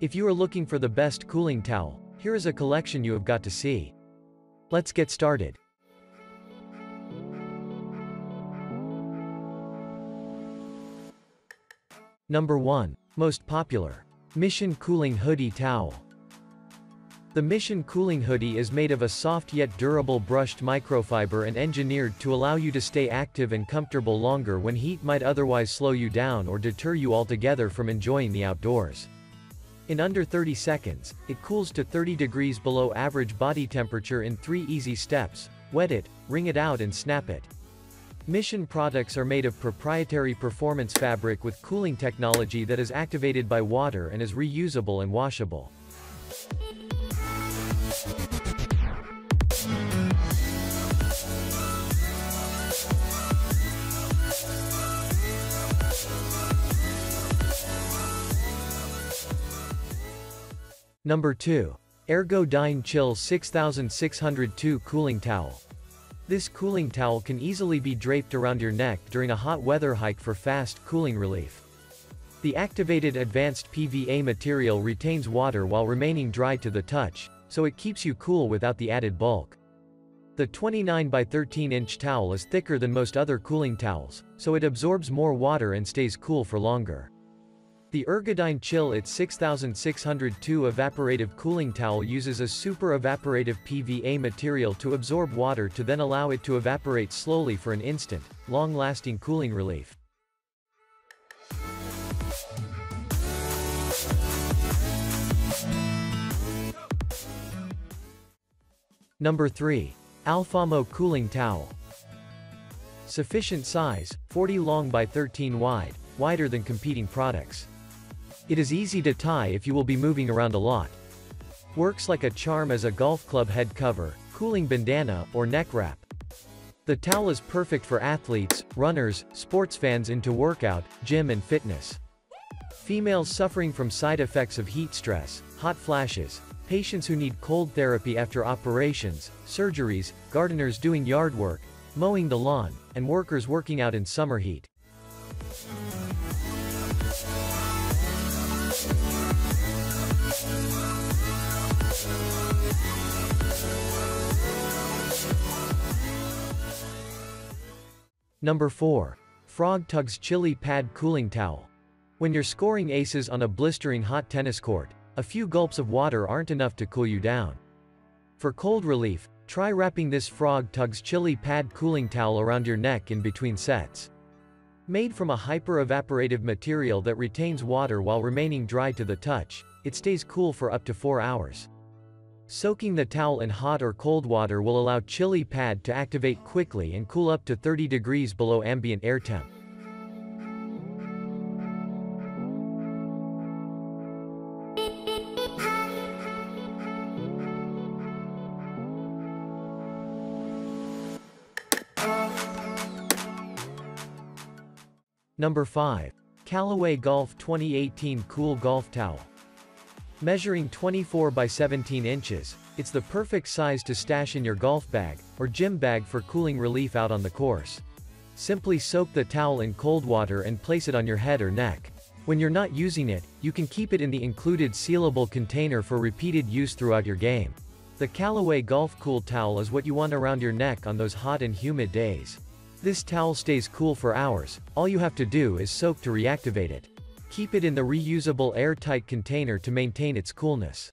If you are looking for the best cooling towel, here is a collection you have got to see. Let's get started. Number 1. Most popular. Mission Cooling Hoodie Towel. The Mission Cooling Hoodie is made of a soft yet durable brushed microfiber and engineered to allow you to stay active and comfortable longer when heat might otherwise slow you down or deter you altogether from enjoying the outdoors. In under 30 seconds, it cools to 30 degrees below average body temperature in 3 easy steps, wet it, wring it out and snap it. Mission products are made of proprietary performance fabric with cooling technology that is activated by water and is reusable and washable. Number 2. Ergodyne Chill 6602 Cooling Towel. This cooling towel can easily be draped around your neck during a hot weather hike for fast cooling relief. The activated advanced PVA material retains water while remaining dry to the touch, so it keeps you cool without the added bulk. The 29 by 13 inch towel is thicker than most other cooling towels, so it absorbs more water and stays cool for longer. The Ergodyne Chill IT 6602 evaporative cooling towel uses a super evaporative PVA material to absorb water to then allow it to evaporate slowly for an instant, long-lasting cooling relief. Number 3. Alfamo Cooling Towel. Sufficient size, 40 long by 13 wide, wider than competing products. It is easy to tie if you will be moving around a lot. Works like a charm as a golf club head cover, cooling bandana, or neck wrap. The towel is perfect for athletes, runners, sports fans into workout, gym and fitness. Females suffering from side effects of heat stress, hot flashes, patients who need cold therapy after operations, surgeries, gardeners doing yard work, mowing the lawn, and workers working out in summer heat. Number 4. Frogg Toggs Chilly Pad Cooling Towel. When you're scoring aces on a blistering hot tennis court, a few gulps of water aren't enough to cool you down. For cold relief, try wrapping this Frogg Toggs Chilly Pad cooling towel around your neck in between sets. Made from a hyper-evaporative material that retains water while remaining dry to the touch, it stays cool for up to 4 hours. Soaking the towel in hot or cold water will allow Chilly Pad to activate quickly and cool up to 30 degrees below ambient air temp. Number 5. Callaway Golf 2018 Cool Golf Towel. Measuring 24 by 17 inches, it's the perfect size to stash in your golf bag, or gym bag for cooling relief out on the course. Simply soak the towel in cold water and place it on your head or neck. When you're not using it, you can keep it in the included sealable container for repeated use throughout your game. The Callaway Golf Cool Towel is what you want around your neck on those hot and humid days. This towel stays cool for hours, all you have to do is soak to reactivate it. Keep it in the reusable airtight container to maintain its coolness.